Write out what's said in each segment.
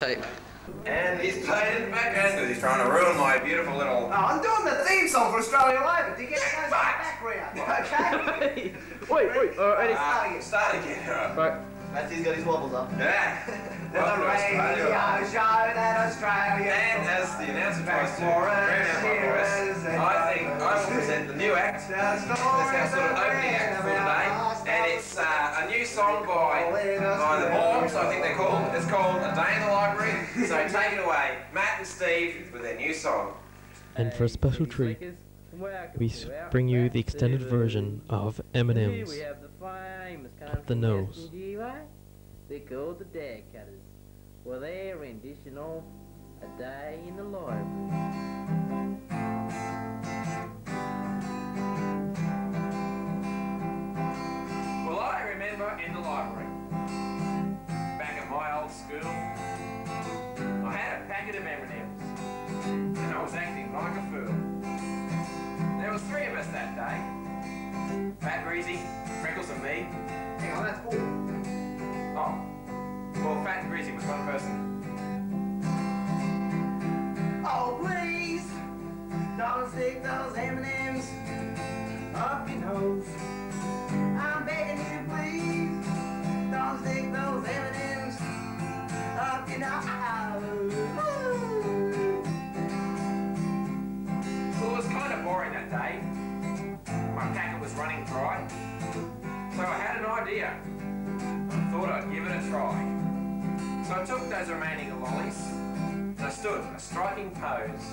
Tape. And he's playing in the background because he's trying to ruin my beautiful little. Oh, I'm doing the theme song for Australia Live, Do you get those in the background? Okay? wait, wait. Uh, Eddie. Ah, start again. All right. Right. That's he's got his wobbles up. Yeah. The Welcome to radio Australia. show that Australia. And as the announcer tries to For us drown out my voice, I think I will present the new act. That's our sort of opening act for today. And it's uh, a new song by, oh, by the Morgs, I think they're called. It's called A Day in the Library. So take it away, Matt and Steve with their new song. And for a special treat, we bring you the extended version of M&M's. We have the famous Up the nose. They're called the Dad Cutters. Well, their rendition of A Day in the Library. In the library, back at my old school, I had a packet of M&Ms, and I was acting like a fool. There was three of us that day, Fat Greasy, Freckles, and me. Hang on, that's four. Oh, well, Fat and Greasy was one person. Well, it was kind of boring that day. My packet was running dry. So I had an idea. I thought I'd give it a try. So I took those remaining lollies and I stood in a striking pose.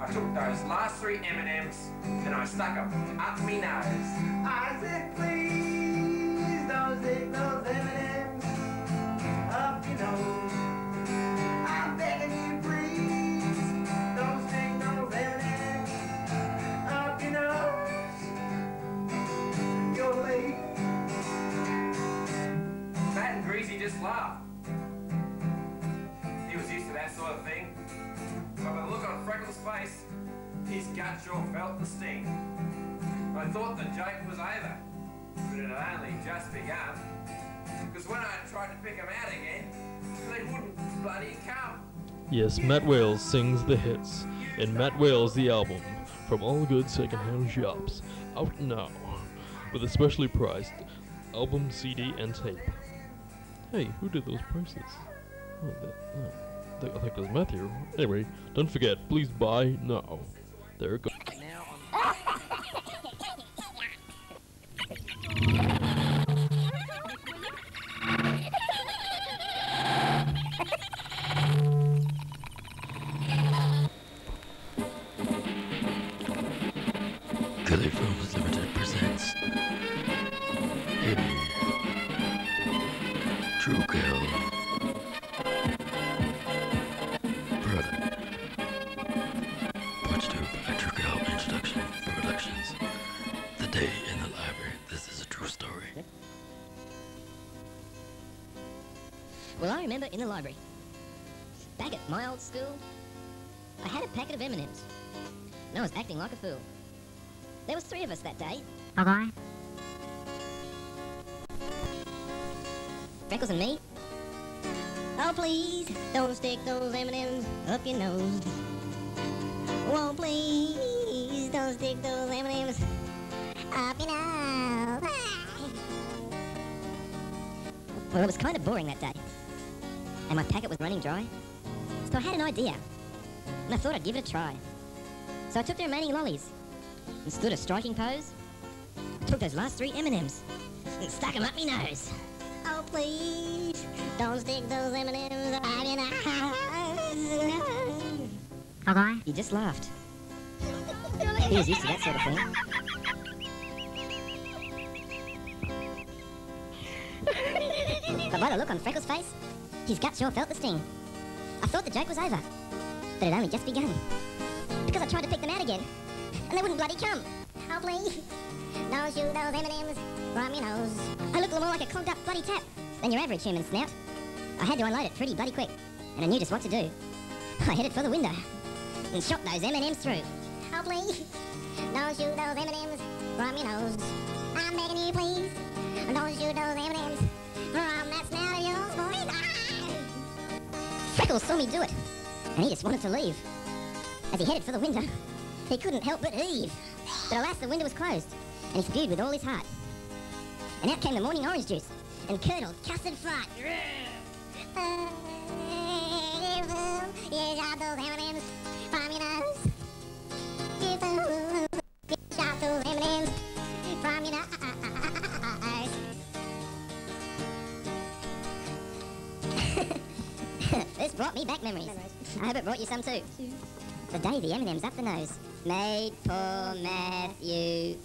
I took those last three M&Ms and I stuck them up me nose. I said, please don't stick those M&Ms up your nose. Just laughed. He was used to that sort of thing. But with the look on Freckles' face, his gut sure felt the sting. I thought the joke was over, but it had only just begun. Because when I tried to pick him out again, they wouldn't bloody come. Yes, Matt Wales sings the hits in Matt Wales the album from all good secondhand shops. Out now with a specially priced album, CD, and tape. Hey, who did those prices? Oh, that, oh, think- I think it was Matthew. Anyway, don't forget, please buy now. There it goes. Kelly Films Limited presents Hidden Watch Tube by True Kill Introduction Productions The Day in the Library. This is a true story. Well, I remember in the library, back at my old school, I had a packet of M&Ms, and I was acting like a fool. There was three of us that day. Okay. Freckles and me. Oh, please, don't stick those M&Ms up your nose. Oh, please, don't stick those M&Ms up. Well, it was kind of boring that day. And my packet was running dry. So I had an idea. And I thought I'd give it a try. So I took the remaining lollies and stood a striking pose. Took those last three M&Ms and stuck 'em up me nose. Oh, please, don't stick those M&Ms up your nose. Okay. He just laughed. He was used to that sort of thing. But by the look on Freckles' face, his gut sure felt the sting. I thought the joke was over, but it only just begun. Because I tried to pick them out again, and they wouldn't bloody come. Oh, please. Don't shoot those M&Ms from your nose. I looked more like a clogged up bloody tap than your average human snout. I had to unload it pretty bloody quick, and I knew just what to do. I headed for the window and shot those M&Ms through. Oh, please. Don't shoot those M&Ms from your nose. I'm begging you, please. Don't shoot those M&Ms from that snout of yours, boy. Ah! Freckles saw me do it, and he just wanted to leave. As he headed for the window, he couldn't help but heave. But alas, the window was closed, and he spewed with all his heart. And out came the morning orange juice, and curdled custard fart. Yes, out those M&Ms brought me back memories. I hope it brought you some too. The day the M&M's up the nose made poor Matthew